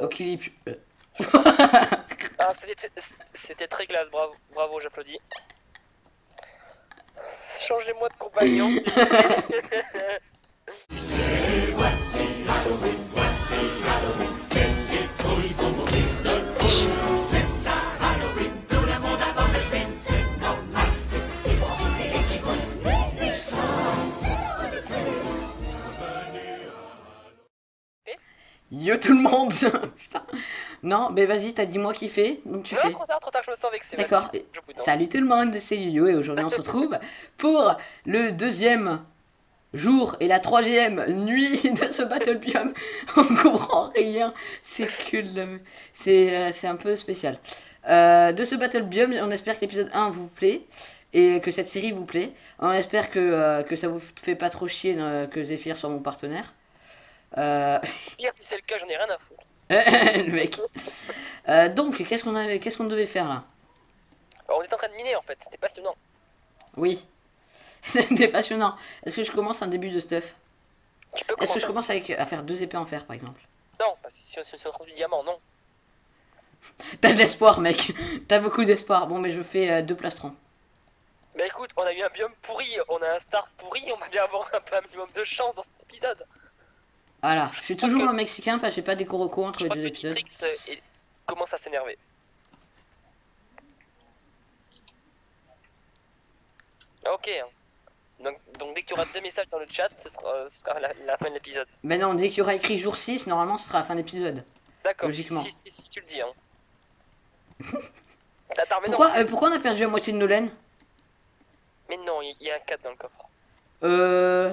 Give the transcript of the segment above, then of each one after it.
Donc il est Ah, c'était c'était très classe, bravo, bravo, j'applaudis. Changez-moi de compagnon, Yo tout le monde Putain. Non, mais vas-y, t'as dit moi qui fait, donc tu Non, fais. trop tard, trop tard, je me sens vexé. vas-y, D'accord. Salut tout le monde, c'est Yo et aujourd'hui on se retrouve pour le deuxième jour et la troisième nuit de ce Battle Biome. On comprend rien, c'est que le... c'est euh, c'est un peu spécial. Euh, de ce Battle Biome, on espère que l'épisode 1 vous plaît et que cette série vous plaît. On espère que, euh, que ça vous fait pas trop chier euh, que Zephyr soit mon partenaire. Euh... Pire, si c'est le cas, j'en ai rien à foutre. le mec. Euh, donc, qu'est-ce qu'on avait, qu'est-ce qu'on devait faire là? On est en train de miner en fait, c'était passionnant. Oui. C'était passionnant. Est-ce que je commence un début de stuff? Tu peux Est-ce que je commence avec, à faire deux épées en fer par exemple? Non, parce que si on, si on trouve du diamant, non. T'as de l'espoir, mec. T'as beaucoup d'espoir. Bon, mais je fais euh, deux plastrons. Mais écoute, on a eu un biome pourri, on a un start pourri, on va bien avoir un peu un minimum de chance dans cet épisode. Voilà. Je suis toujours que- un mexicain parce que j'ai pas des corocos entre Je les crois deux que épisodes. Nitrix euh, est- commence à s'énerver. Ok. hein. Donc, donc dès qu'il y aura deux messages dans le chat, ce sera, ce sera la, la fin de l'épisode. Mais non, dès qu'il y aura écrit jour 6, normalement ce sera la fin d'épisode. D'accord, si, Logiquement. si, si, si tu le dis. Hein. Attends, mais non, Pourquoi, euh, pourquoi on a perdu la moitié de nos laines mais non, il y, a un 4 dans le coffre. Euh.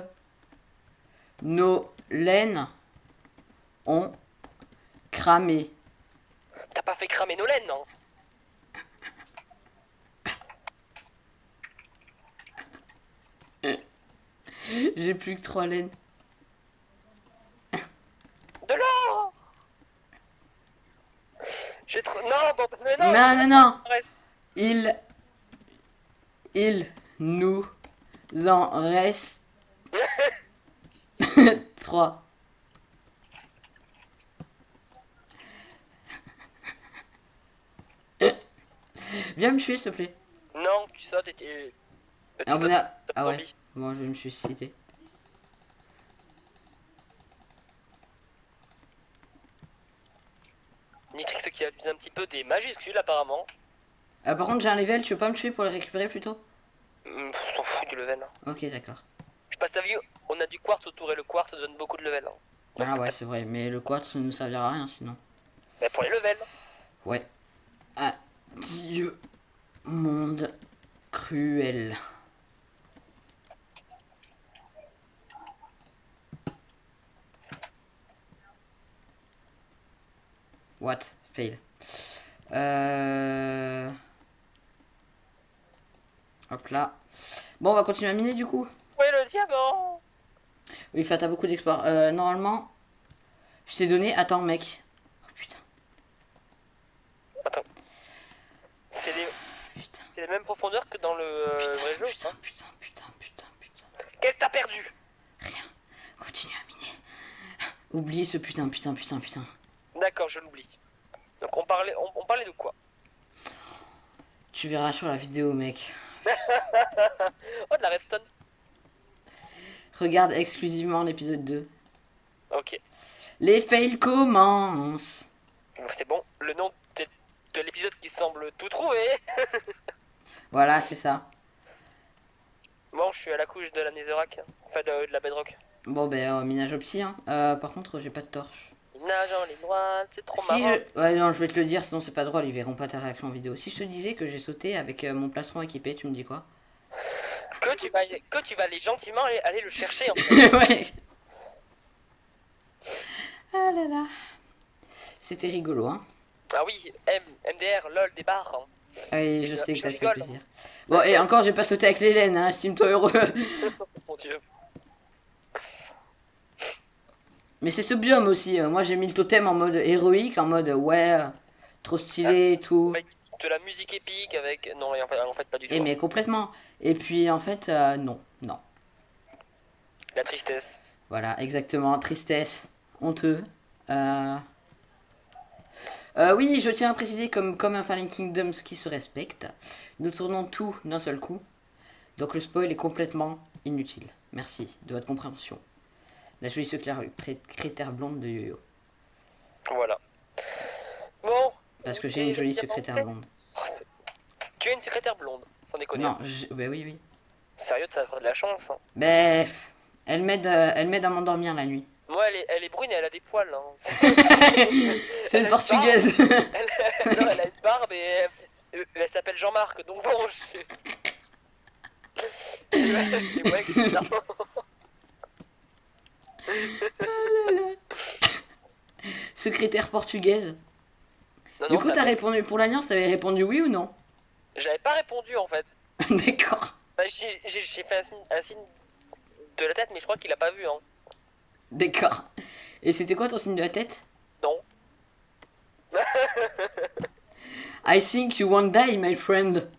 Nos laines ont cramé. T'as pas fait cramer nos laines, non J'ai plus que trois laines. De l'or J'ai trop... Non, bon, mais non, non, non, non. il reste. Il. Il nous en reste. 3. Viens me tuer s'il te plaît. Non, tu sautes et tu Ah, bon, t'as ah ouais. Bon, je vais me suicider. Nitrix qui abuse un petit peu des majuscules apparemment. Ah, par contre, j'ai un level, tu veux pas me tuer pour le récupérer plutôt pff, on s'en fout du level. hein. Ok, d'accord. Je passe ta vie, on a du quartz autour et le quartz donne beaucoup de level. hein. Donc, Ah ouais, c'est vrai, mais le quartz ne nous servira à rien sinon. Mais pour les levels. Ouais. Adieu, monde cruel. What? Fail. Euh... Hop là. Bon, on va continuer à miner du coup. Le diamant Oui, enfin, t'as beaucoup d'espoir. Euh, normalement, je t'ai donné. Attends, mec. Oh putain. Attends. C'est les... C'est les mêmes profondeurs que dans le euh, Putain, vrai jeu putain, putain, putain, putain, putain. Qu'est-ce que t'as perdu? Continue à miner. Oublie ce putain, putain, putain, putain. D'accord, je l'oublie. Donc on parlait, on, on parlait de quoi? Tu verras sur la vidéo, mec. Oh, de la redstone. Regarde exclusivement l'épisode 2. Ok. Les fails commencent. C'est bon. Le nom de, de l'épisode qui semble tout trouver. Voilà, c'est ça. Bon, je suis à la couche de la Netherrack. Enfin, de, de la Bedrock. Bon, ben, euh, minage au psy, hein. Euh, par contre, j'ai pas de torche. Il nage en ligne droite, c'est trop Si marrant. je... Ouais, non, je vais te le dire, sinon c'est pas drôle, ils verront pas ta réaction en vidéo. Si je te disais que j'ai sauté avec euh, mon plastron équipé, tu me dis quoi? Que tu vas, que tu vas aller gentiment aller, aller le chercher. En fait. Ouais. Ah là là. C'était rigolo, hein. ah oui, M, MDR, lol, des barres. hein. Ah oui, je Je- sais que je ça te fait rigole. plaisir. Bon, et encore, j'ai pas sauté avec laines, hein. Estime-toi heureux. Mon dieu. Mais c'est ce biome aussi. euh, Moi, j'ai mis le totem en mode héroïque, en mode ouais, euh, trop stylé et tout. Avec de la musique épique avec. Non, en fait, en fait pas du tout. Et mais complètement. Et puis en fait, euh, non, non. La tristesse. Voilà, exactement. Tristesse, honteux. Euh... Euh, oui, je tiens à préciser, comme, comme un Fallen Kingdoms qui se respecte, nous tournons tout d'un seul coup. Donc le spoil est complètement inutile. Merci de votre compréhension. La jolie secrétaire, secrétaire blonde de Yo-Yo. Voilà. Parce que j'ai une jolie secrétaire blonde. tu es une secrétaire blonde, sans déconner. Non, je... bah oui, oui. Sérieux, t'as de la chance. Hein. Ben, elle m'aide, euh, elle m'aide à m'endormir la nuit. Moi, elle est, elle est brune et elle a des poils. Hein. C'est une portugaise. Elle, non, elle a une barbe et elle, elle s'appelle Jean-Marc, donc bon, je... C'est c'est ouais, excellent. secrétaire portugaise. Non, Du non, coup, t'as répondu pour l'alliance, t'avais répondu oui ou non? J'avais pas répondu en fait. D'accord. Bah, j'ai fait un signe, un signe de la tête, mais je crois qu'il a pas vu. Hein. D'accord. Et c'était quoi ton signe de la tête? Non. I think you won't die, my friend.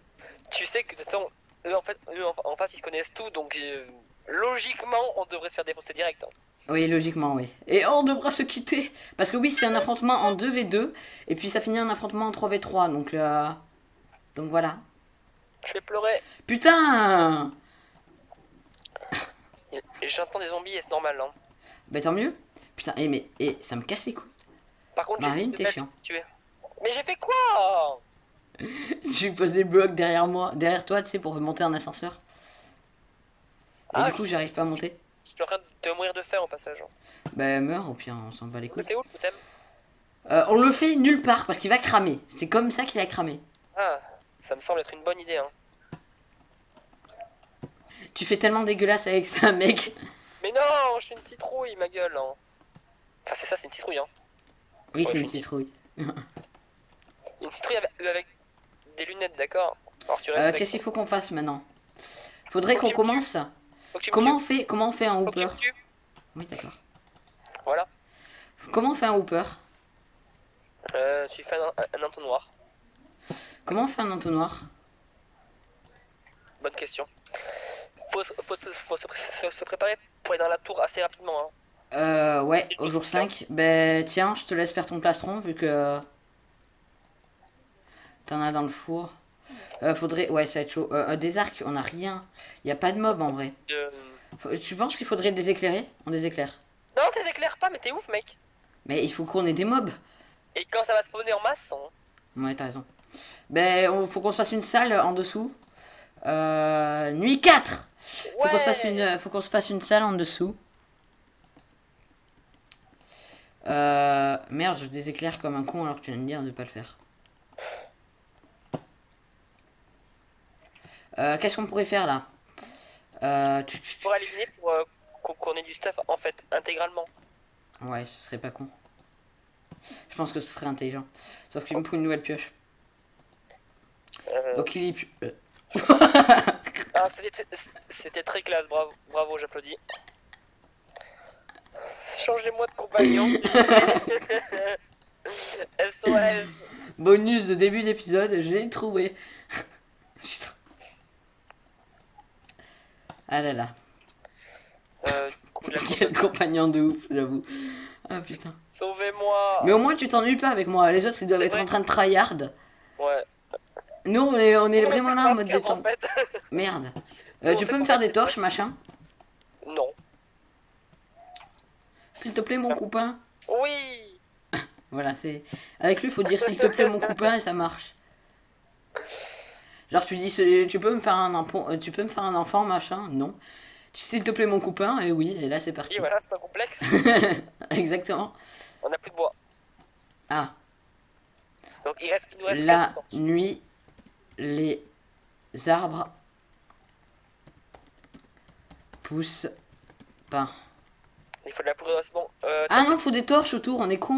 Tu sais que de toute façon, eux en fait, eux en, en face ils se connaissent tout, donc euh, logiquement on devrait se faire défoncer direct. hein. Oui, logiquement, oui. Et on devra se quitter. Parce que oui, c'est un affrontement en 2v2. Et puis ça finit en affrontement en 3v3. Donc, euh... donc voilà. Je vais pleurer. Putain j'entends des zombies et c'est normal. Hein. Bah tant mieux. Putain, et mais et ça me casse les couilles. Par contre, Marine, t'es chiant. tuer. Mais j'ai fait quoi? J'ai posé le bloc derrière moi, derrière toi, tu sais, pour monter un ascenseur. Et Ah, du coup, j'arrive pas à monter. Je suis en train de mourir de faim au passage. hein. Bah meurs, au pire, on s'en bat les couilles. C'est où le totem Euh, on le fait nulle part parce qu'il va cramer. C'est comme ça qu'il a cramé. Ah, ça me semble être une bonne idée. Hein. Tu fais tellement dégueulasse avec ça, mec. Mais non, je suis une citrouille, ma gueule. Hein. Enfin, c'est ça, c'est une citrouille. Hein. Oui, Ouais, c'est une citrouille. Une citrouille avec, avec des lunettes, d'accord Alors tu Euh. Qu'est-ce qu'il faut qu'on fasse maintenant? Faudrait qu'on commence. Tu Comment on fait Comment on fait un hooper. Oui, d'accord. Voilà. Comment on fait un hooper? Euh, tu fais un, un entonnoir. Comment on fait un entonnoir? Bonne question. Faut, se- faut, se- faut se, se- se préparer pour aller dans la tour assez rapidement. Hein. Euh, ouais, au jour sticker. 5. Ben, tiens, je te laisse faire ton plastron vu que. T'en as dans le four. Euh, faudrait. Ouais, ça va être chaud. Euh, des arcs, on a rien. Y a pas de mob en vrai. Euh, Faut- Tu penses qu'il faudrait des éclairer On des éclaire. Non, t'es éclaires pas, mais t'es ouf, mec. Mais il faut qu'on ait des mobs. Et quand ça va spawner en masse, hein, Ouais, t'as raison. Ben, on, faut qu'on se fasse une salle en dessous. Euh, nuit 4 Faut qu'on se fasse Ouais. une, faut qu'on se fasse une salle en dessous. Euh, merde, je déséclaire comme un con alors que tu viens de me dire de pas le faire. Euh, Qu'est-ce qu'on pourrait faire là euh, tu- pourras éliminer pour euh, qu'on ait du stuff en fait intégralement. Ouais, ce serait pas con. Je pense que ce serait intelligent. Sauf qu'il me faut une nouvelle pioche. Euh, Donc il y pu- euh, ah, c'était très classe, bravo, bravo j'applaudis. Changez-moi de compagnon. SOS. Bonus de début d'épisode, j'ai trouvé. Ah là là, Euh, coup de la quel compagnon de ouf, j'avoue. Ah putain. Sauvez-moi. Mais au moins tu t'ennuies pas avec moi, les autres ils doivent être vrai. en train de tryhard. Ouais. Nous on est, on est vraiment là en mode détente. En fait. Merde. Euh, tu peux me faire des torches machin? Non. S'il te plaît mon copain Oui. Voilà, c'est. Avec lui, faut dire s'il te plaît mon copain et ça marche. Genre tu dis tu peux me faire un enfant, euh, tu peux me faire un enfant machin Non. Tu s'il te plaît mon copain et oui et là c'est parti. Et voilà, c'est un complexe. Exactement. On n'a plus de bois. Ah, Donc il reste, il nous reste la nuit, les arbres poussent pas. Il faut de la poudre. Bon. Euh, Ah non, faut des torches autour, on est con.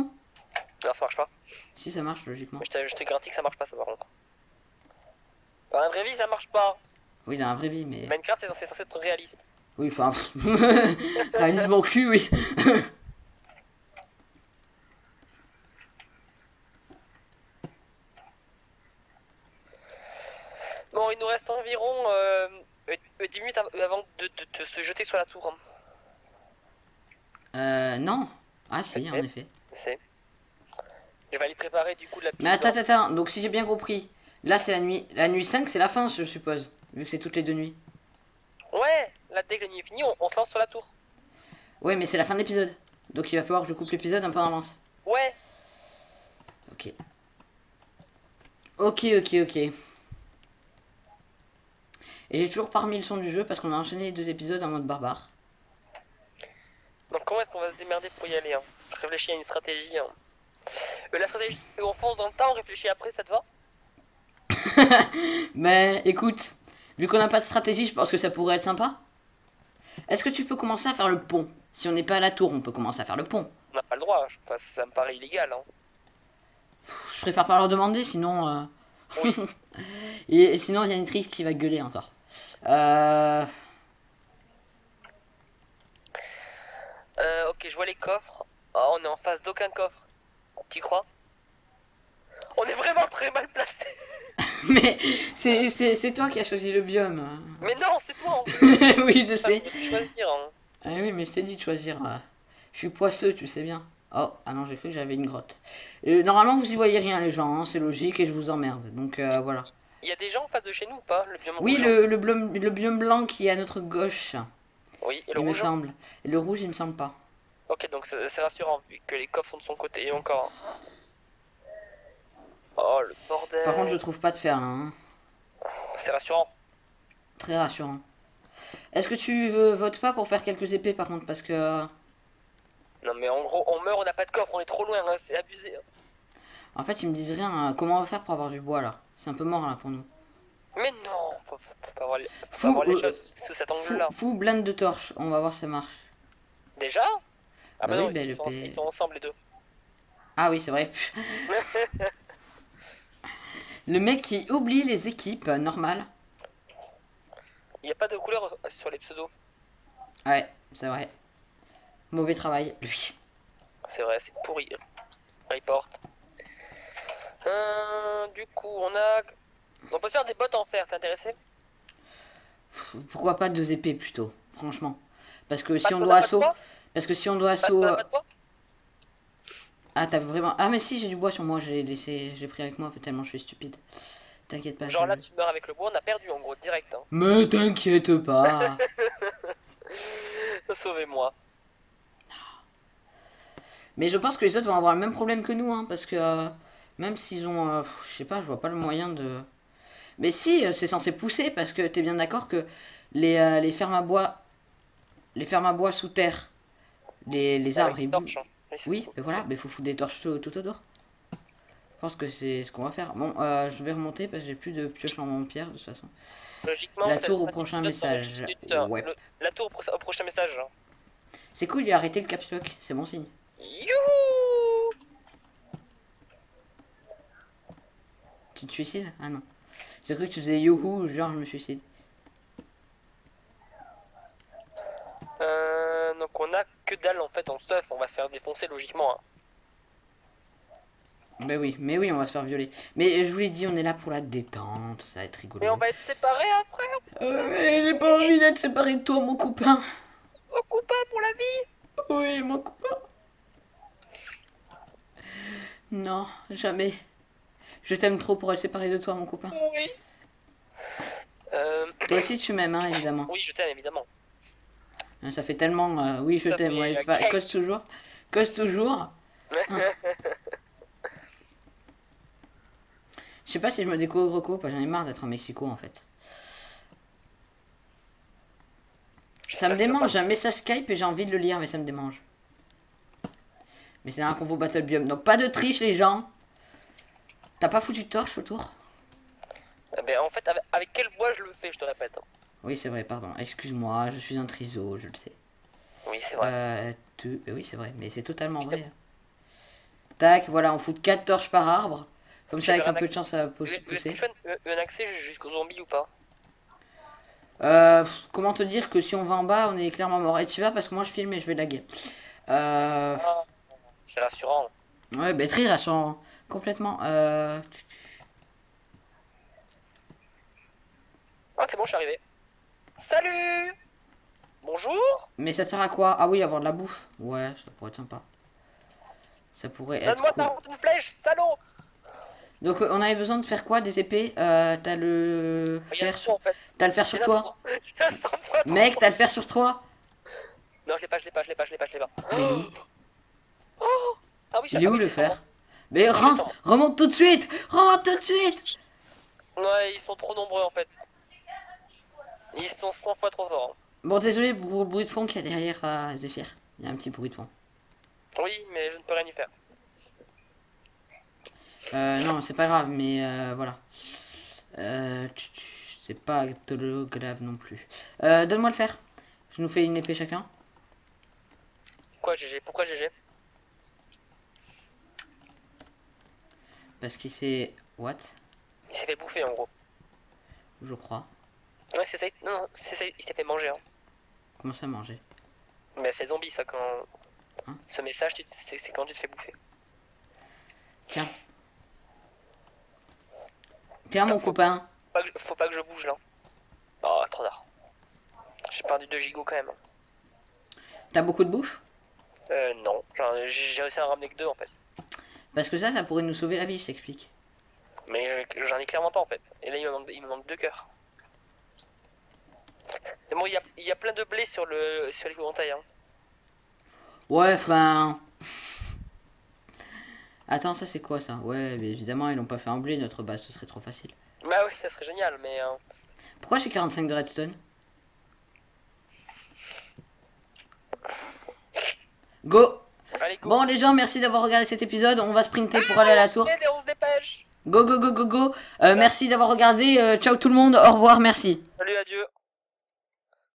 Non, ça marche pas. Si ça marche logiquement. Je te, je te garantis que ça marche pas, ça par contre. Dans la vraie vie, ça marche pas. Oui, dans la vraie vie, mais. Minecraft, c'est censé, censé être réaliste. Oui, enfin. Réalise mon cul, oui. Bon, il nous reste environ euh, euh, 10 minutes av- avant de, de- de se jeter sur la tour. hein. Euh, non. Ah, si, en effet. C'est. Je vais aller préparer du coup de la Mais piscine. attends, attends, donc si j'ai bien compris, là c'est la nuit. La nuit 5, c'est la fin, je suppose. Vu que c'est toutes les deux nuits. Ouais, là dès que la nuit est finie, on, on se lance sur la tour. Ouais, mais c'est la fin de l'épisode. Donc il va falloir que je coupe l'épisode un peu en avance. Ouais, Ok. Ok, ok, ok. Et j'ai toujours pas remis le son du jeu parce qu'on a enchaîné les deux épisodes en mode barbare. donc comment est-ce qu'on va se démerder pour y aller hein? Je réfléchis à une stratégie. hein. Euh, la stratégie, on fonce dans le temps, on réfléchit après, ça te va? Mais écoute, vu qu'on n'a pas de stratégie, je pense que ça pourrait être sympa. Est-ce que tu peux commencer à faire le pont? Si on n'est pas à la tour, on peut commencer à faire le pont. On n'a pas le droit, enfin, ça me paraît illégal. Hein. Je préfère pas leur demander, sinon. euh, Oui. et, sinon, il y a une triste qui va gueuler encore. Euh... Euh, ok, je vois les coffres. Ah, on est en face d'aucun coffre. T'y crois? On est vraiment très mal placé. Mais c'est- toi qui as choisi le biome. Mais non, c'est toi. en fait. oui, je sais. choisir. hein. Ah oui, mais je t'ai dit de choisir. euh, Je suis poisseux, tu sais bien. Oh, ah non, j'ai cru que j'avais une grotte. Euh, normalement, vous y voyez rien, les gens, hein, c'est logique et je vous emmerde. Donc euh, voilà. Il y a des gens en face de chez nous ou pas Le biome Oui, le, le, biome, le biome blanc qui est à notre gauche, hein. Oui, et le il me rouge. semble. Et le rouge, il me semble pas. Ok, donc c'est c'est rassurant vu que les coffres sont de son côté et encore. Oh le bordel. Par contre, je trouve pas de fer là. hein. C'est rassurant. Très rassurant. Est-ce que tu veux, votes pas pour faire quelques épées par contre Parce que. euh, Non mais en gros, on meurt, on n'a pas de coffre, on est trop loin, hein, c'est abusé. hein. En fait, ils me disent rien. euh, Comment on va faire pour avoir du bois là? C'est un peu mort là pour nous. Mais non, faut, faut- faut pas voir les, faut Fou, pas voir les euh, choses sous cet angle-là. fou blinde de torches. On va voir si ça marche. Déjà? Ah bah, Bah non, oui, bah, ils, le sont, P- ils sont ensemble les deux. Ah oui, c'est vrai. Le mec qui oublie les équipes euh, normales. Il n'y a pas de couleur sur les pseudos. Ouais, c'est vrai. Mauvais travail, lui. C'est vrai, c'est pourri. Report. Euh, du coup, on a... On peut se faire des bottes en fer, t'es intéressé? Pourquoi pas deux épées plutôt, franchement. Parce que si on doit assaut, parce que si on doit Parce assaut, qu'on a pas de bois ah t'as vraiment, ah mais si j'ai du bois sur moi, j'ai laissé, j'ai pris avec moi tellement je suis stupide. T'inquiète pas. Genre là, tu meurs avec le bois, on a perdu en gros, direct. Hein. Mais t'inquiète pas. Sauvez-moi. mais je pense que les autres vont avoir le même problème que nous, hein, parce que euh, même s'ils ont, euh, je sais pas, je vois pas le moyen de. Mais si, euh, c'est censé pousser parce que t'es bien d'accord que les, euh, les fermes à bois, les fermes à bois sous terre, les, les arbres ils bougent. Oui, mais voilà, mais faut foutre des torches tout, tout autour. Je pense que c'est ce qu'on va faire. Bon, euh, je vais remonter parce que j'ai plus de pioches en pierre de toute façon. Logiquement, La tour au prochain message. Ouais. Le- la tour au, pro- au prochain message. C'est cool, il a arrêté le caps lock, c'est bon signe. Youhou Tu te suicides? Ah non. J'ai cru que tu faisais youhou, genre je me suicide. Euh, donc on a que dalle en fait stuff, on va se faire défoncer logiquement. hein. Mais oui, mais oui, on va se faire violer. Mais je vous l'ai dit, on est là pour la détente, ça va être rigolo. Mais on va être séparés après, Euh, mais j'ai pas envie d'être séparé de toi, mon copain. au copain pour la vie Oui, mon copain. Non, jamais. Je t'aime trop pour être séparé de toi, mon copain. Oui euh, Toi aussi, tu m'aimes, hein, évidemment. Oui, je t'aime évidemment. Ça fait tellement. euh, oui, je t'aime, ouais. euh, Bah, quinze. cause toujours. Cause toujours. Je sais pas si je me découvre quoi, parce j'en ai marre d'être en Mexico en fait. Ça me démange, j'ai un message Skype et j'ai envie de le lire, mais ça me démange. Mais c'est un convo Battle Biome, donc pas de triche les gens. T'as pas foutu de torche autour? Eh ben, en fait, avec, avec quel bois je le fais, je te répète. Hein. Oui, c'est vrai, pardon. Excuse-moi, je suis un triso, je le sais. Oui, c'est vrai. Euh, tu- euh, Oui, c'est vrai, mais c'est totalement Oui, vrai. Tac, voilà, on fout 4 torches par arbre. Comme ça, avec un un peu de chance, ça va pousser. Est-ce que pousser. tu as un, accès jusqu'aux zombies ou pas? Euh, comment te dire que si on va en bas, on est clairement mort. Et tu vas parce que moi je filme et je vais laguer. Euh, C'est rassurant. ouais, bah très rassurant. Complètement. Euh, Ah, c'est bon, je suis arrivé. Salut Bonjour mais ça sert à quoi? Ah oui, avoir de la bouffe. Ouais, ça pourrait être sympa. Ça pourrait être Donne-moi ta cool. route une flèche, salaud Donc euh, on avait besoin de faire quoi Des épées? Euh, T'as le Il y a fer tout sur... en fait. T'as le fer sur toi? trop. Il y a 100 fois trop. Mec, t'as le fer sur toi? Non, je l'ai pas, je l'ai pas, je l'ai pas, je l'ai pas, je l'ai pas. Où? Ah oui, Il est ah où le fer? Mais rentre. Remonte tout de suite Rentre tout de suite. Ouais, ils sont trop nombreux en fait. Ils sont 100 fois trop forts. Bon désolé pour le bruit de fond qu'il y a derrière euh, Zephyr. Il y a un petit bruit de fond. Oui, mais je ne peux rien y faire. Euh, non, c'est pas grave, mais euh, voilà. Euh, c'est pas trop grave non plus. Euh, Donne-moi le fer. Je nous fais une épée chacun. Quoi, GG Pourquoi GG Parce qu'il s'est... What? Il s'est fait bouffer en gros. Je crois. Ouais, c'est ça. Non, non, c'est ça. Il s'est fait manger. Hein. Comment ça manger? Mais c'est zombie ça quand. Hein? Ce message, c'est quand tu te fais bouffer. Tiens. Tiens mon Faut- copain. Faut pas, que, je- faut pas que je bouge là. Oh, trop tard. J'ai perdu 2 gigots quand même. T'as beaucoup de bouffe? Euh, non. J'ai réussi à en ramener que deux en fait. Parce que ça, ça pourrait nous sauver la vie, je t'explique. Mais je- j'en ai clairement pas en fait. Et là, il me manque, il me manque deux cœurs. Bon, il y a, il y a plein de blé sur le sur l'épouvantail. Hein. Ouais, enfin... Attends, ça c'est quoi ça? Ouais, mais évidemment, ils l'ont pas fait en blé, notre base, ce serait trop facile. Bah oui, ça serait génial, mais. euh, Pourquoi j'ai 45 de redstone? Go Allez, go Bon les gens, merci d'avoir regardé cet épisode. On va sprinter pour aller à la tour. On se dépêche Go go go go go. Euh, merci d'avoir regardé. Euh, ciao tout le monde. Au revoir. Merci.